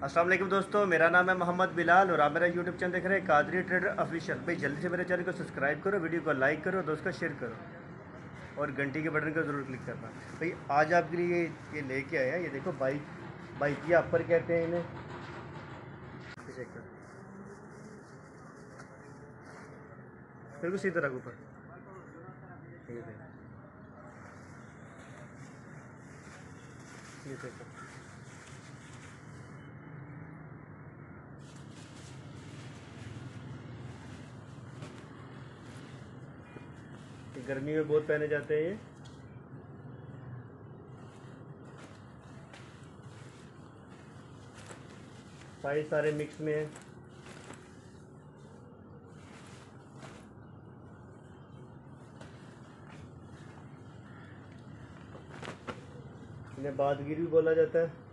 अस्सलाम वालेकुम दोस्तों, मेरा नाम है मोहम्मद बिलाल और आप मेरा यूट्यूब चैनल देख रहे हैं कादरी ट्रेडर ऑफिशियल भाई, जल्दी से मेरे चैनल को सब्सक्राइब करो वीडियो को लाइक करो, दोस्त का शेयर करो और घंटी के बटन को ज़रूर क्लिक करना। भाई, आज आपके लिए ये लेके आया ये देखो बाइक बाइक या अपर कहते हैं इन्हें। बिल्कुल सीधा रख ऊपर। ये देखो। ये गर्मी में बहुत पहने जाते हैं ये। साइज़ सारे मिक्स में है। इन्हें बादगिरी भी बोला जाता है।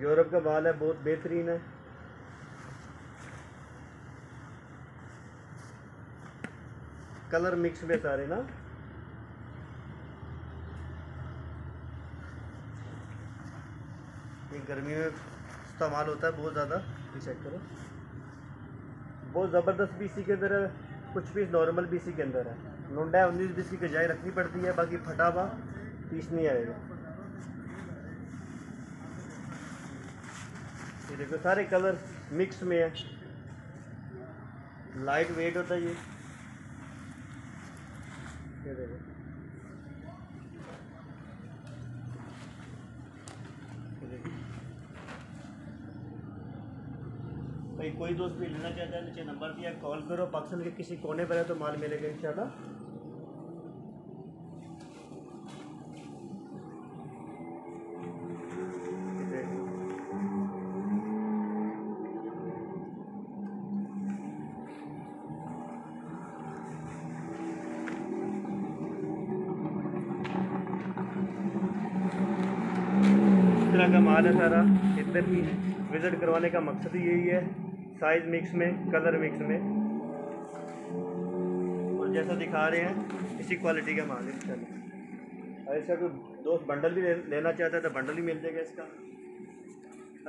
यूरोप का माल है, बहुत बेहतरीन है। कलर मिक्स में सारे ना? ये गर्मी में इस्तेमाल होता है बहुत ज़्यादा। चेक करो। बहुत ज़बरदस्त बीसी के अंदर है, कुछ पीस नॉर्मल बीसी के अंदर है। लुंडा उन्नीस बीस की गजाई रखनी पड़ती है, बाकी फटा हुआ पीस नहीं आएगा। ये देखो, सारे कलर मिक्स में है। लाइट वेट होता है ये। ये देखो। भाई, कोई दोस्त भी लेना चाहता है नीचे नंबर दिया कॉल करो। पाकिस्तान के किसी कोने पर है तो माल मिलेगा, इंशाल्लाह। तरह का माल है सारा, इधर की विज़िट करवाने का मकसद ही यही है साइज़ मिक्स में कलर मिक्स में। और जैसा दिखा रहे हैं, इसी क्वालिटी का माल है और इसका कोई दोस्त बंडल भी लेना चाहता है तो बंडल ही मिल जाएगा इसका।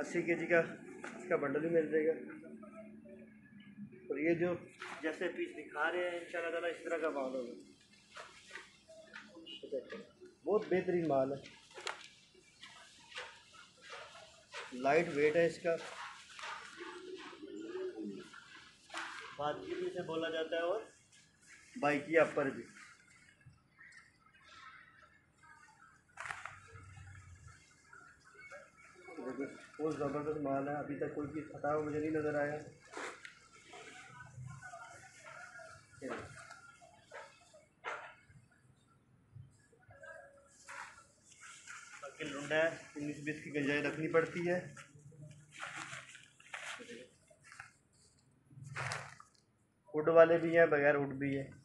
अस्सी के जी का इसका बंडल भी मिल जाएगा। और ये जो जैसे पीस दिखा रहे हैं इंशाल्लाह ताला इस तरह का माल होगा। बहुत बेहतरीन माल है। लाइट वेट है इसका। भी से बोला जाता है और बाइकी अपर भी। बहुत ज़बरदस्त माल है। अभी तक कोई चीज़ फटा हुआ मुझे नहीं नज़र आया। लुंडा है उन्नीस बीस की गंजाई रखनी पड़ती है। हुड वाले भी हैं, बगैर हुड भी है।